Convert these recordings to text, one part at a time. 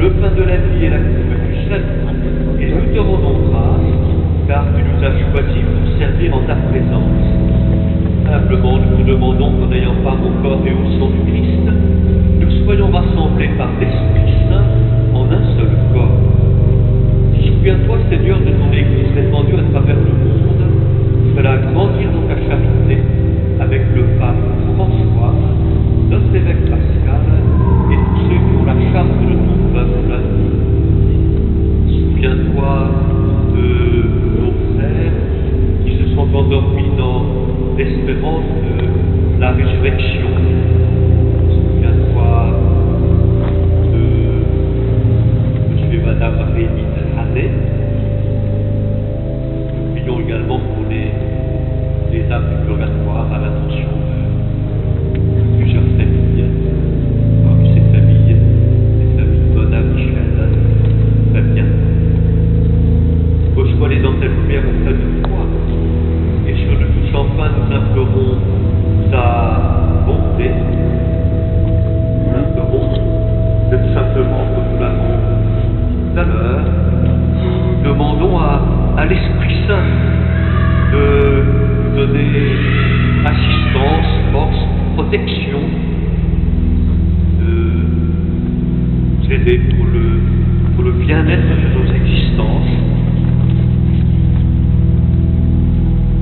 le pain de la vie et la coupe du salut. Et nous te rendons grâce, car tu nous as choisis pour servir en ta présence. Simplement, nous vous demandons qu'en ayant part au corps et au sang du Christ, nous soyons rassemblés par l'Esprit Saint en un seul corps. Souviens-toi, Seigneur, de ton Église répandue à travers le monde. Fais-la grandir dans pour le, bien-être de nos existences.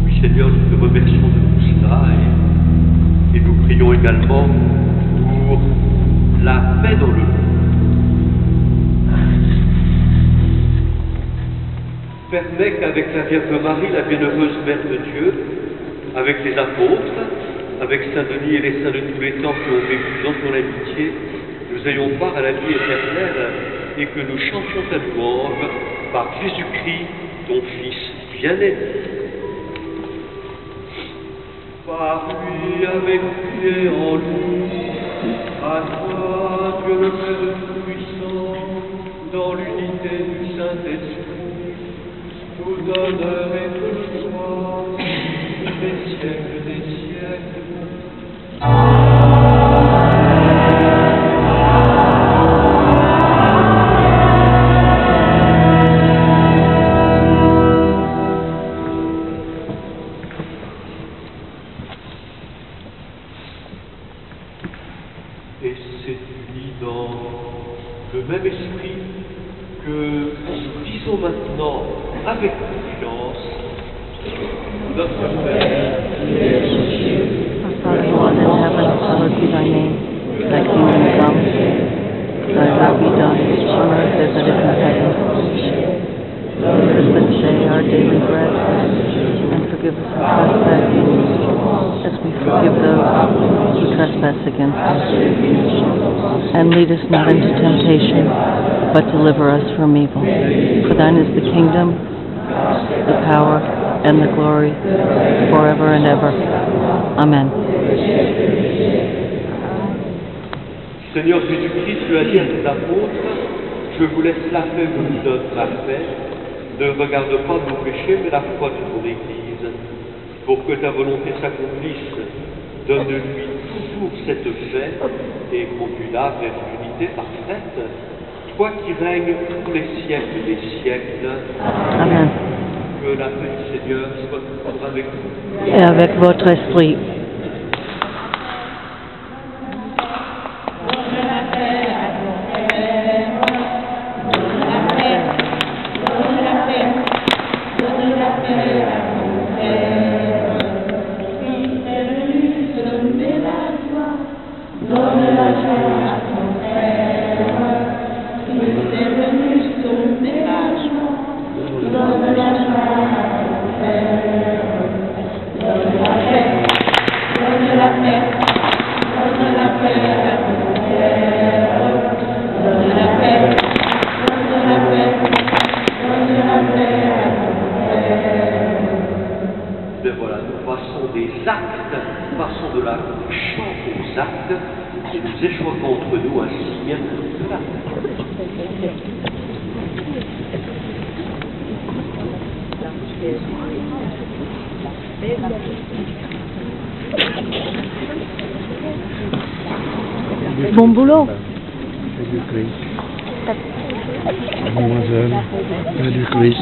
Oui, Seigneur, nous te remercions de tout cela et, et nous prions également pour la paix dans le monde. Permets qu'avec la Vierge Marie, la bienheureuse Mère de Dieu, avec les apôtres, avec Saint Denis et les saints de tous les temps qui ont vécu dans ton amitié, nous ayons part à la vie éternelle et que nous chantions ta louange par Jésus-Christ, ton Fils bien-aimé. Par lui, avec et en lui, à toi, Dieu le Père Tout-Puissant, dans l'unité du Saint-Esprit, tout honneur et toute gloire, des siècles des siècles. Même esprit que nous disons maintenant avec confiance notre Père. Thy kingdom come, thy will be done, on earth as it is in heaven. Give us this day our daily bread, and forgive us our trespasses, as we forgive those who trespass against us. And lead us not into temptation, but deliver us from evil. For thine is the kingdom, the power, and the glory, forever and ever. Amen. Seigneur Jésus-Christ, tu as dit à tes apôtres, je vous laisse la paix, je vous donne ma paix. Ne regarde pas nos péchés, mais la foi de ton Église. Pour que ta volonté s'accomplisse, donne-lui toujours cette paix et conduis-la vers l'unité parfaite. Toi qui règnes pour les siècles des siècles, Amen. que la paix du Seigneur soit toujours avec vous. Et avec votre esprit. Bon boulot. Mademoiselle, Père du Christ.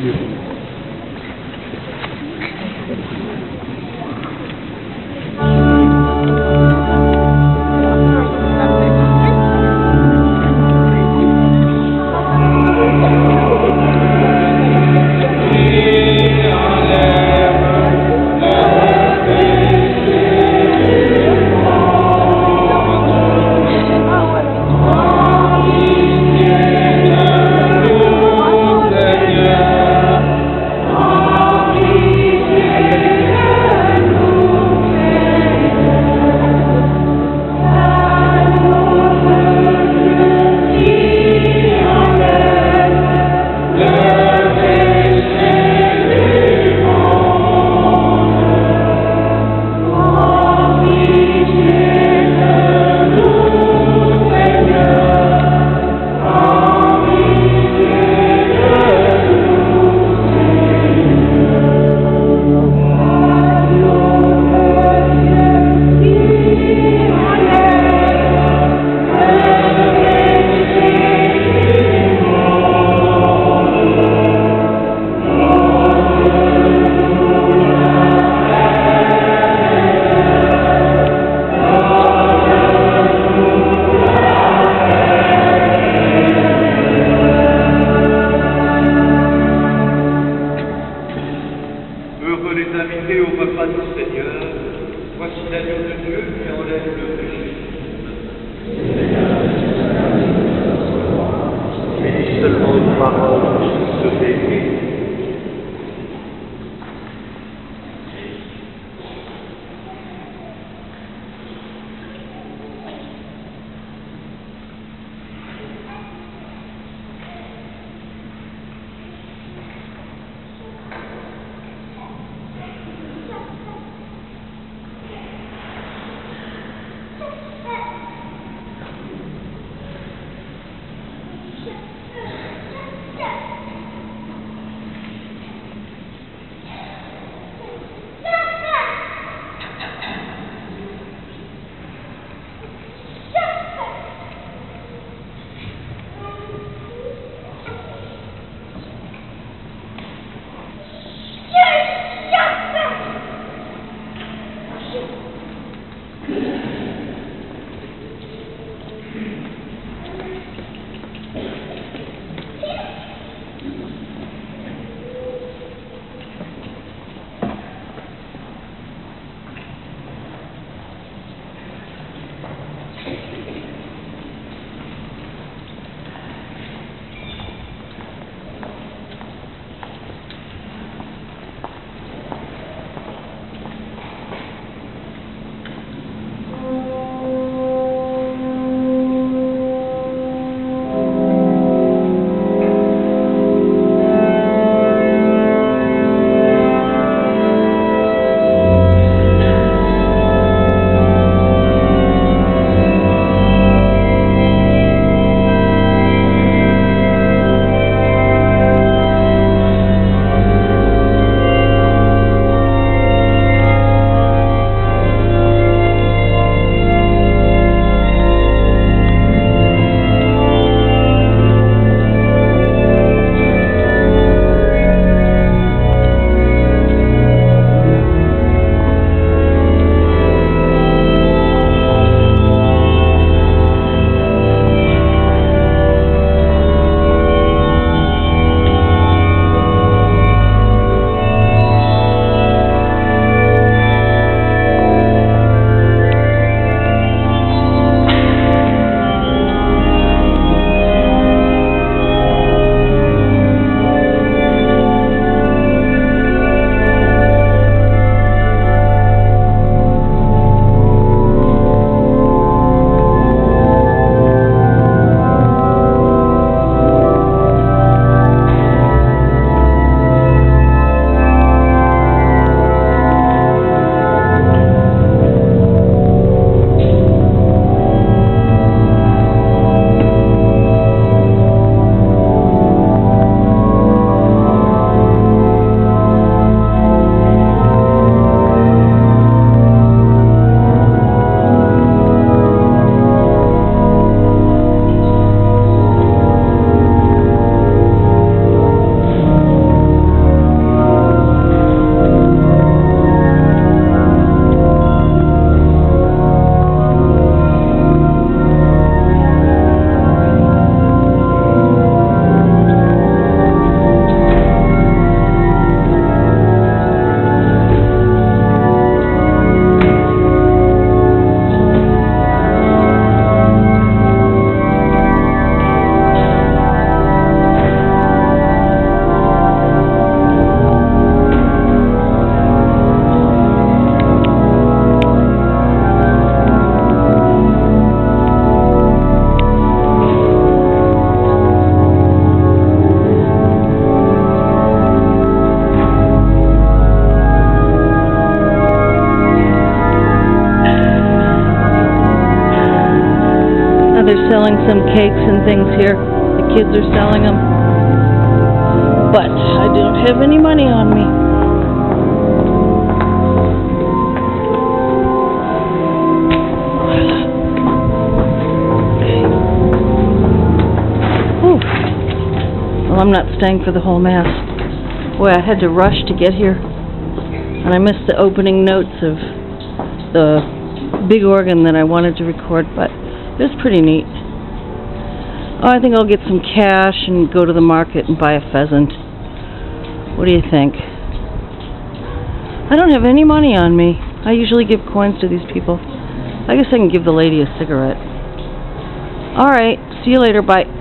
Dieu. Heureux les invités au repas du Seigneur. Voici l'agneau de Dieu qui enlève le péché. Et seulement une parole de things here. The kids are selling them. But I don't have any money on me. Well, I'm not staying for the whole mass. Boy, I had to rush to get here. And I missed the opening notes of the big organ that I wanted to record, but it was pretty neat. Oh, I think I'll get some cash and go to the market and buy a pheasant. What do you think? I don't have any money on me. I usually give coins to these people. I guess I can give the lady a cigarette. Alright, see you later, bye.